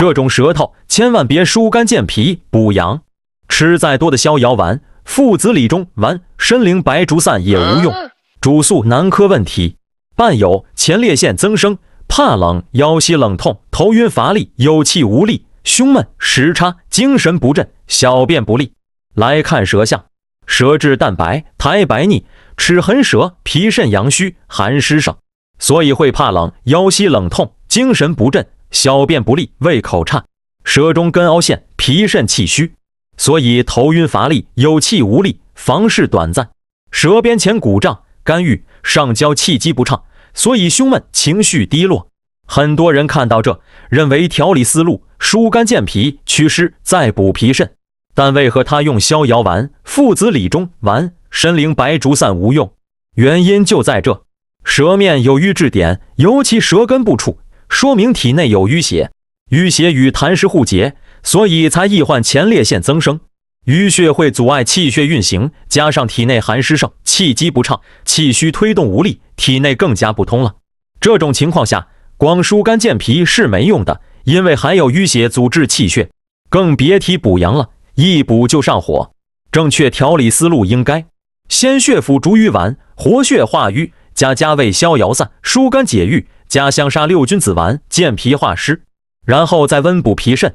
这种舌头千万别疏肝健脾补阳，吃再多的逍遥丸、附子理中丸、参苓白术散也无用。主诉男科问题，伴有前列腺增生、怕冷、腰膝冷痛、头晕乏力、有气无力、胸闷、时差、精神不振、小便不利。来看舌象，舌质淡白，苔白腻，齿痕舌，脾肾阳虚，寒湿盛，所以会怕冷、腰膝冷痛、精神不振。小便不利，胃口差，舌中根凹陷，脾肾气虚，所以头晕乏力，有气无力，房事短暂，舌边前鼓胀，肝郁，上焦气机不畅，所以胸闷，情绪低落。很多人看到这，认为调理思路，疏肝健脾，祛湿再补脾肾，但为何他用逍遥丸、附子理中丸、参苓白术散无用？原因就在这，舌面有瘀滞点，尤其舌根部处。说明体内有淤血，淤血与痰湿互结，所以才易患前列腺增生。淤血会阻碍气血运行，加上体内寒湿盛，气机不畅，气虚推动无力，体内更加不通了。这种情况下，光疏肝健脾是没用的，因为还有淤血阻滞气血，更别提补阳了。一补就上火。正确调理思路应该先血府逐瘀丸，活血化瘀，加加味逍遥散，疏肝解郁。加香砂六君子丸健脾化湿，然后再温补脾肾。